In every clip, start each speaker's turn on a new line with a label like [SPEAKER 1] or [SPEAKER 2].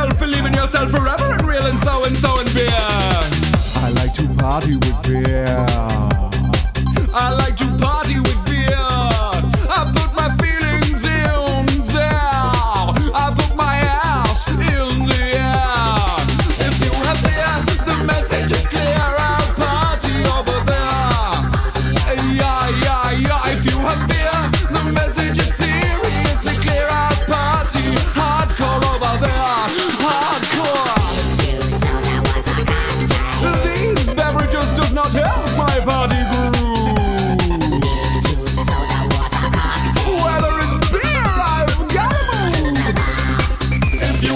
[SPEAKER 1] yourself, believe in yourself forever and real and so and so and beer. I like to party with beer. I like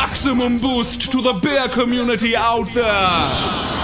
[SPEAKER 1] maximum boost to the bear community out there.